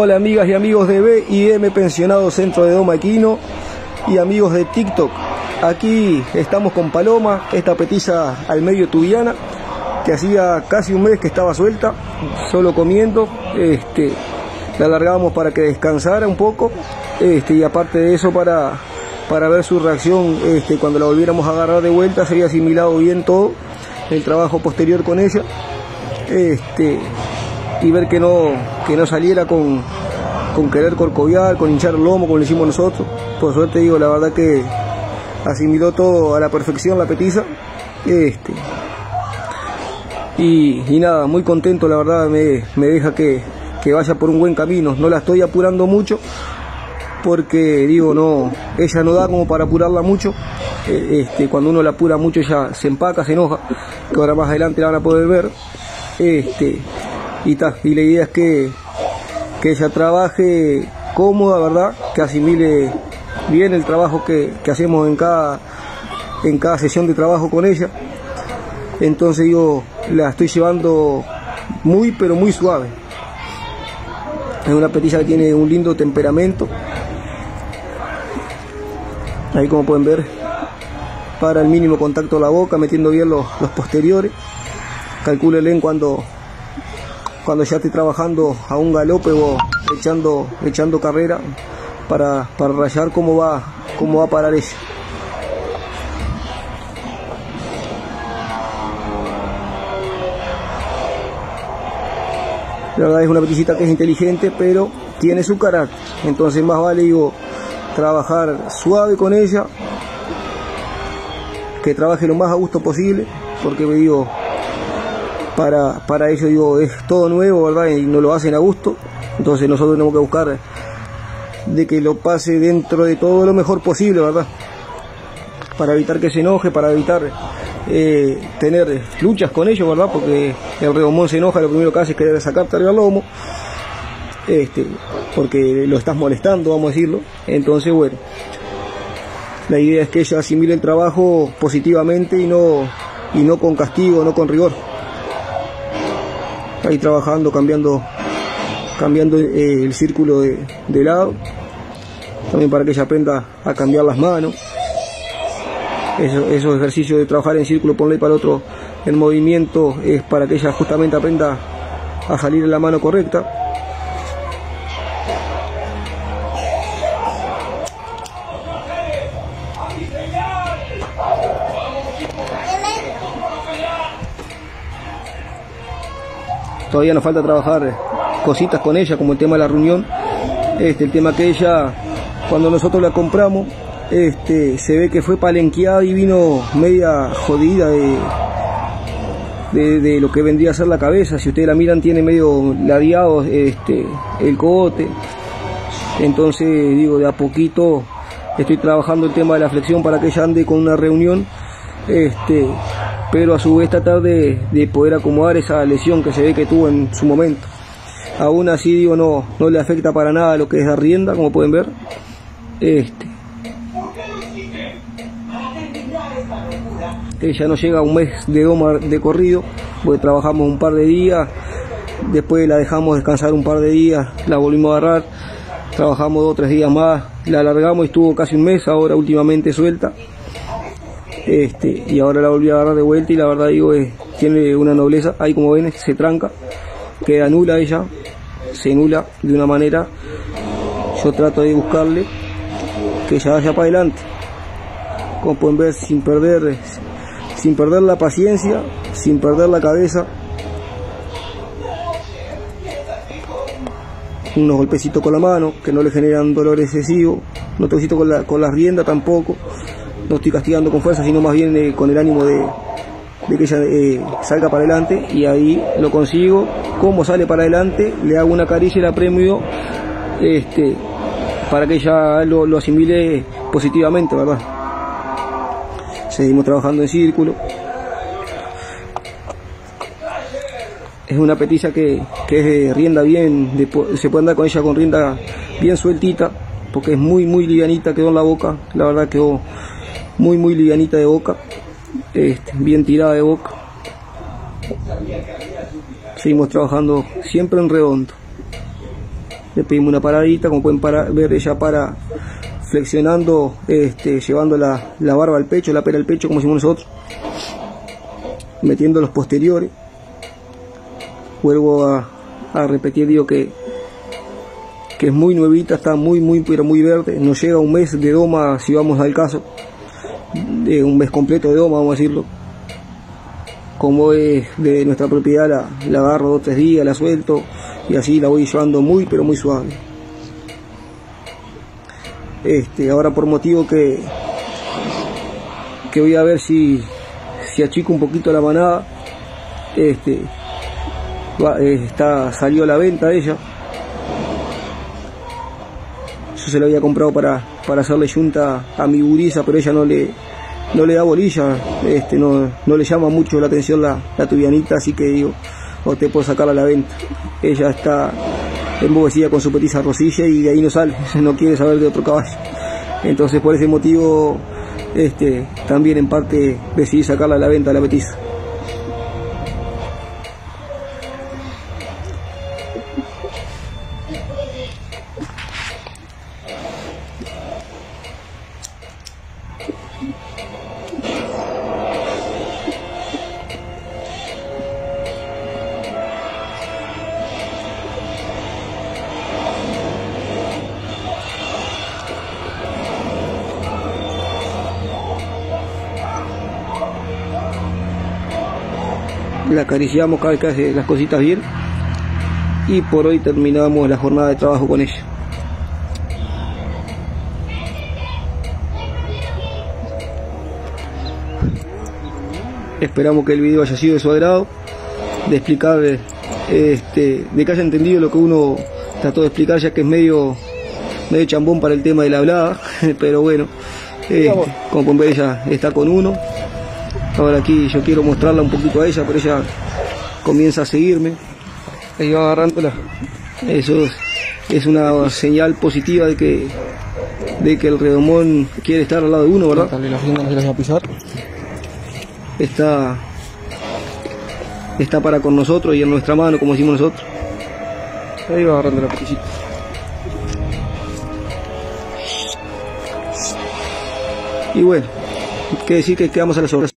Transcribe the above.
Hola amigas y amigos de BIM Pensionado Centro de Doma Equino y amigos de TikTok. Aquí estamos con Paloma, esta petiza al medio tubiana, que hacía casi un mes que estaba suelta, solo comiendo. Este, la alargábamos para que descansara un poco este, y aparte de eso para, para ver su reacción este, cuando la volviéramos a agarrar de vuelta, se había asimilado bien todo el trabajo posterior con ella. Este, y ver que no, que no saliera con, con querer corcoviar, con hinchar el lomo, como lo hicimos nosotros. Por suerte digo, la verdad que asimiló todo a la perfección la petiza. Este, y, y nada, muy contento, la verdad, me, me deja que, que vaya por un buen camino. No la estoy apurando mucho porque digo, no, ella no da como para apurarla mucho. Eh, Este, cuando uno la apura mucho ella se empaca, se enoja, que ahora más adelante la van a poder ver. Este, y, y la idea es que, que ella trabaje cómoda, ¿verdad? Que asimile bien el trabajo que, que hacemos en cada, en cada sesión de trabajo con ella. Entonces digo, la estoy llevando muy pero muy suave. Es una petiza que tiene un lindo temperamento. Ahí como pueden ver, para el mínimo contacto de la boca, metiendo bien los, los posteriores. Calcúlenle cuando, cuando ya esté trabajando a un galope o echando, echando carrera para, para rayar cómo va, cómo va a parar ella. La verdad es una peticita que es inteligente, pero tiene su carácter. Entonces más vale, digo, trabajar suave con ella, que trabaje lo más a gusto posible, porque me digo, para, para ello digo, es todo nuevo, ¿verdad? Y no lo hacen a gusto. Entonces nosotros tenemos que buscar de que lo pase dentro de todo lo mejor posible, ¿verdad? Para evitar que se enoje, para evitar eh, tener luchas con ellos, ¿verdad? Porque el redomón se enoja, lo primero que hace es querer sacarte al lomo, este, porque lo estás molestando, vamos a decirlo. Entonces, bueno, la idea es que ella asimile el trabajo positivamente y no, y no con castigo, no con rigor. Ahí trabajando, cambiando, cambiando eh, el círculo de, de lado, también para que ella aprenda a cambiar las manos esos, esos ejercicios de trabajar en círculo y para otro el movimiento es para que ella justamente aprenda a salir en la mano correcta. Todavía nos falta trabajar cositas con ella, como el tema de la reunión, este, el tema que ella, cuando nosotros la compramos, este, se ve que fue palenqueada y vino media jodida de, de, lo que vendría a ser la cabeza. Si ustedes la miran, tiene medio ladeado este, el cogote. Entonces, digo, de a poquito estoy trabajando el tema de la flexión para que ella ande con una reunión. Este, pero a su vez tratar de, de poder acomodar esa lesión que se ve que tuvo en su momento. Aún así, digo, no, no le afecta para nada lo que es la rienda, como pueden ver. Este, ella no llega a un mes de doma de corrido, porque trabajamos un par de días, después la dejamos descansar un par de días, la volvimos a agarrar, trabajamos dos o tres días más, la alargamos y estuvo casi un mes, ahora últimamente suelta. Este, y ahora la volví a agarrar de vuelta y la verdad digo es, tiene una nobleza, ahí como ven se tranca, queda nula ella, se nula de una manera, yo trato de buscarle que ella vaya para adelante, como pueden ver sin perder sin perder la paciencia, sin perder la cabeza. Unos golpecitos con la mano que no le generan dolor excesivo, no toquecito con la, con la rienda tampoco, no estoy castigando con fuerza, sino más bien eh, con el ánimo de, de que ella eh, salga para adelante y ahí lo consigo. Como sale para adelante, le hago una caricia y la premio este, para que ella lo, asimile positivamente, ¿verdad? seguimos trabajando en círculo. Es una petiza que, que es rienda bien, de, se puede andar con ella con rienda bien sueltita, porque es muy, muy livianita, quedó en la boca, la verdad quedó muy, muy livianita de boca, este, bien tirada de boca. Seguimos trabajando siempre en redondo. le pedimos una paradita, como pueden ver ella para flexionando, este, llevando la, barba al pecho, la pera al pecho como decimos nosotros, metiendo los posteriores. Vuelvo a, repetir, digo que, que es muy nuevita, está muy, muy, pero muy verde, nos llega un mes de doma si vamos al caso, de un mes completo de doma, vamos a decirlo. Como es de nuestra propiedad, la, agarro dos tres días, la suelto y así la voy llevando muy, pero muy suave. Este, ahora por motivo que, que voy a ver si, si achico un poquito la manada, este, eh, está, salió a la venta ella. Yo se la había comprado para, para hacerle yunta a mi gurisa, pero ella no le, no le da bolilla, este, no, no le llama mucho la atención la, la tubianita, así que digo, o te puedo sacarla a la venta. Ella está embobecida con su petiza rosilla y de ahí no sale, no quiere saber de otro caballo. Entonces por ese motivo este, también en parte decidí sacarla a la venta la petiza. La acariciamos cada vez que hace las cositas bien y por hoy terminamos la jornada de trabajo con ella. Esperamos que el video haya sido de su agrado, de explicar, este, de que haya entendido lo que uno trató de explicar, ya que es medio, medio chambón para el tema de la hablada, pero bueno, este, como pueden ver ella está con uno, Ahora aquí yo quiero mostrarla un poquito a ella, pero ella comienza a seguirme. Ahí va agarrándola. Eso es, una señal positiva de que de que el redomón quiere estar al lado de uno, ¿verdad? Está está para con nosotros y en nuestra mano, como decimos nosotros. Ahí va agarrando la peticita. Y bueno, que decir que quedamos a las obras.